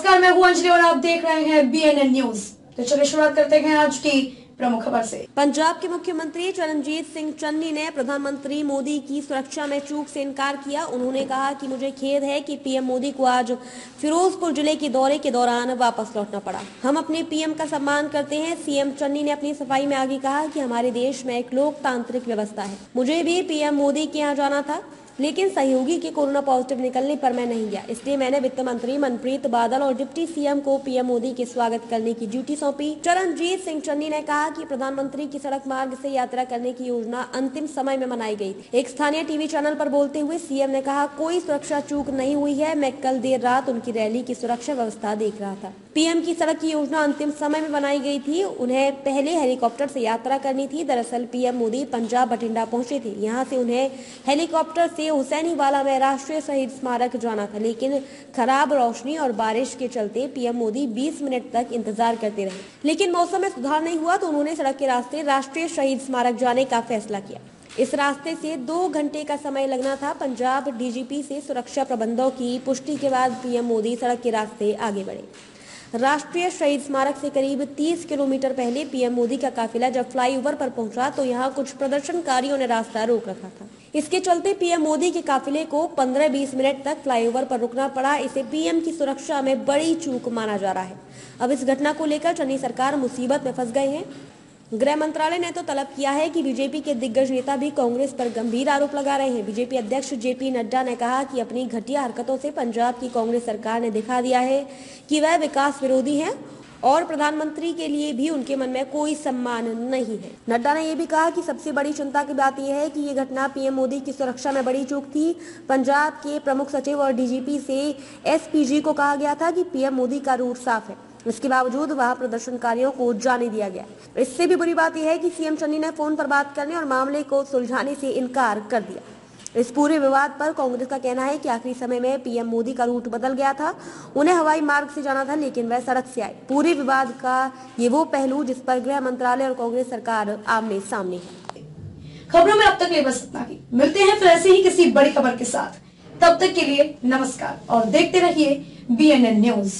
नमस्कार, मैं हूँ अंजलि और आप देख रहे हैं बीएनएन न्यूज़ तो चलिए शुरुआत करते हैं आज की प्रमुख खबर से। पंजाब के मुख्यमंत्री चरणजीत सिंह चन्नी ने प्रधानमंत्री मोदी की सुरक्षा में चूक से इनकार किया। उन्होंने कहा कि मुझे खेद है कि पीएम मोदी को आज फिरोजपुर ज़िले के दौरे के दौरान वापस लौटना पड़ा। हम अपने पीएम का सम्मान करते हैं। सीएम चन्नी ने अपनी सफ़ाई में आगे कहा कि हमारे देश में एक लोकतांत्रिक व्यवस्था है। मुझे भी पीएम मोदी के यहाँ जाना था। लेकिन सहयोगी के कोरोना पॉजिटिव निकलने पर मैं नहीं गया। इसलिए मैंने वित्त मंत्री मनप्रीत बादल और डिप्टी सीएम को पीएम मोदी के स्वागत करने की ड्यूटी सौंपी। चरणजीत सिंह चन्नी ने कहा कि प्रधानमंत्री की सड़क मार्ग से यात्रा करने की योजना अंतिम समय में मनाई थी। एक स्थानीय टीवी चैनल पर बोलते हुए सीएम ने कहा, कोई सुरक्षा चूक नहीं हुई है। मैं कल देर रात उनकी रैली की सुरक्षा व्यवस्था देख रहा था। पीएम की सड़क की योजना अंतिम समय में बनाई गई थी। उन्हें पहले हेलीकॉप्टर से यात्रा करनी थी। दरअसल, पीएम मोदी पंजाब बठिंडा पहुँचे थे। यहाँ से उन्हें हेलीकॉप्टर से हुसैनी वाला में राष्ट्रीय शहीद स्मारक जाना था। लेकिन खराब रोशनी और बारिश के चलते पीएम मोदी 20 मिनट तक इंतज़ार करते रहे। लेकिन मौसम में सुधार नहीं हुआ तो उन्होंने सड़क के रास्ते राष्ट्रीय शहीद स्मारक जाने का फैसला किया। इस रास्ते से दो घंटे का समय लगना था। पंजाब डीजीपी से सुरक्षा प्रबंधों की पुष्टि के बाद पीएम मोदी सड़क के रास्ते आगे बढ़े। राष्ट्रीय शहीद स्मारक से करीब 30 किलोमीटर पहले पीएम मोदी का काफिला जब फ्लाईओवर पर पहुँचा तो यहाँ कुछ प्रदर्शनकारियों ने रास्ता रोक रखा था। इसके चलते पीएम मोदी के काफिले को 15-20 मिनट तक फ्लाईओवर पर रुकना पड़ा। इसे पीएम की सुरक्षा में बड़ी चूक माना जा रहा है। अब इस घटना को लेकर चन्नी सरकार मुसीबत में फंस गए हैं। गृह मंत्रालय ने तो तलब किया है कि बीजेपी के दिग्गज नेता भी कांग्रेस पर गंभीर आरोप लगा रहे हैं। बीजेपी अध्यक्ष जेपी नड्डा ने कहा कि अपनी घटिया हरकतों से पंजाब की कांग्रेस सरकार ने दिखा दिया है कि वह विकास विरोधी है और प्रधानमंत्री के लिए भी उनके मन में कोई सम्मान नहीं है। नड्डा ने यह भी कहा कि सबसे बड़ी चिंता की बात यह है कि ये घटना पीएम मोदी की सुरक्षा में बड़ी चूक थी। पंजाब के प्रमुख सचिव और डीजीपी से एसपीजी को कहा गया था कि पीएम मोदी का रूट साफ़ है। इसके बावजूद वहाँ प्रदर्शनकारियों को जाने दिया गया। इससे भी बुरी बात यह है कि सीएम चन्नी ने फ़ोन पर बात करने और मामले को सुलझाने से इनकार कर दिया। इस पूरे विवाद पर कांग्रेस का कहना है कि आखिरी समय में पीएम मोदी का रूट बदल गया था। उन्हें हवाई मार्ग से जाना था, लेकिन वह सड़क से आए। पूरे विवाद का ये वो पहलू जिस पर गृह मंत्रालय और कांग्रेस सरकार आमने सामने है। खबरों में अब तक बस इतना ही। मिलते हैं फिर ऐसे ही किसी बड़ी खबर के साथ। तब तक के लिए नमस्कार और देखते रहिए बीएनएन न्यूज़